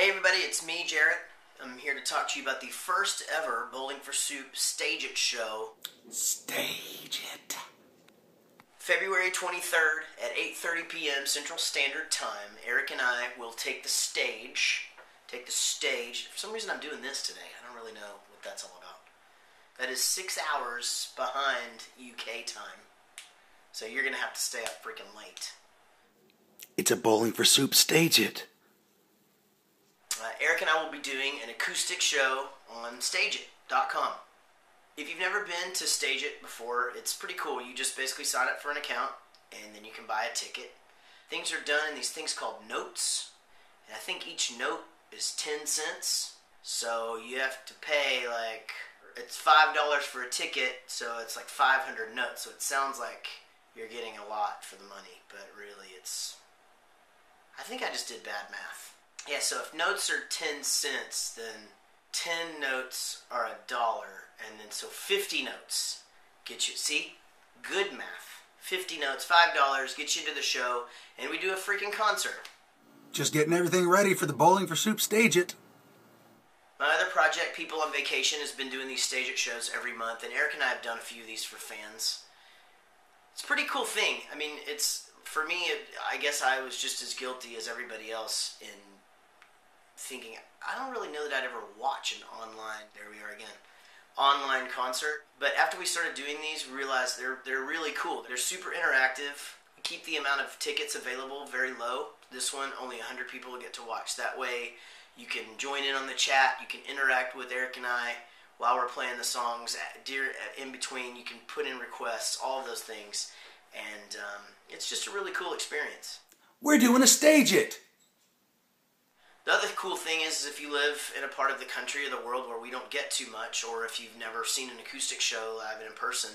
Hey everybody, it's me, Jaret. I'm here to talk to you about the first ever Bowling for Soup Stage It show. Stage it. February 23rd at 8:30 p.m. Central Standard Time. Erik and I will take the stage. Take the stage. For some reason I'm doing this today. I don't really know what that's all about. That is 6 hours behind UK time. So you're going to have to stay up freaking late. It's a bowling for soup. Stage it. Erik and I will be doing an acoustic show on StageIt.com. If you've never been to Stage It before, it's pretty cool. You just basically sign up for an account and then you can buy a ticket. Things are done in these things called notes, and I think each note is 10 cents. So you have to pay like it's five dollars for a ticket, so it's like 500 notes. So it sounds like you're getting a lot for the money, but really it's. I think I just did bad math. Yeah, so if notes are 10 cents, then 10 notes are a dollar, and then so 50 notes get you. See? Good math. 50 notes, $5 gets you to the show, and we do a freaking concert. Just getting everything ready for the bowling for soup. Stage it. My other project, People on Vacation, has been doing these stage it shows every month, and Erik and I have done a few of these for fans. It's a pretty cool thing. I mean, it's for me. It, I guess I was just as guilty as everybody else in thinking I don't really know that I'd ever watch an online. There we are again, online concert. But after we started doing these, we realized they're they're really cool. They're super interactive. We keep the amount of tickets available very low. This one, only 100 people get to watch. That way, you can join in on the chat. You can interact with Erik and I while we're playing the songs. Dear, in between, you can put in requests. All of those things, and um, it's just a really cool experience. We're doing a stage it. The other cool thing is, is if you live in a part of the country or the world where we don't get too much, or if you've never seen an acoustic show live and in person,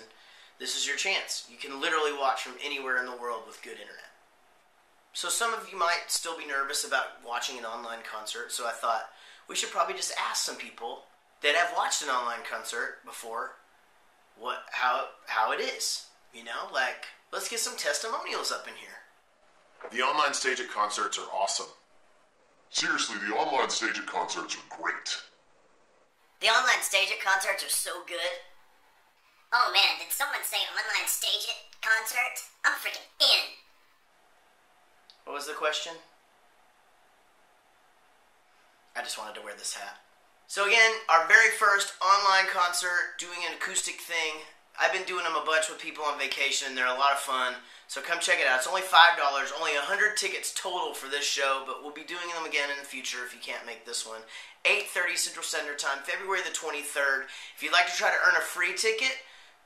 this is your chance. You can literally watch from anywhere in the world with good internet. So some of you might still be nervous about watching an online concert, so I thought we should probably just ask some people that have watched an online concert before what how how it is. You know, like let's get some testimonials up in here. The online stage it concerts are awesome. Seriously, the online stage it concerts are great. The online stage it concerts are so good. Oh man, did someone say online stage it concert? I'm freaking in. What was the question? I just wanted to wear this hat. So again, our very first online concert, doing an acoustic thing. I've been doing them a bunch with people on vacation. And they're a lot of fun. So come check it out. It's only five dollars. Only hundred tickets total for this show, but we'll be doing them again in the future if you can't make this one. 8:30 Central Standard Time, February the 23rd. If you'd like to try to earn a free ticket,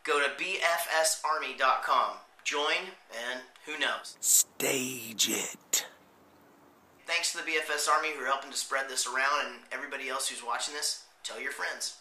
go to bfsarmy.com. Join, and who knows? Stage it. Thanks to the BFS Army who are helping to spread this around, and everybody else who's watching this. Tell your friends.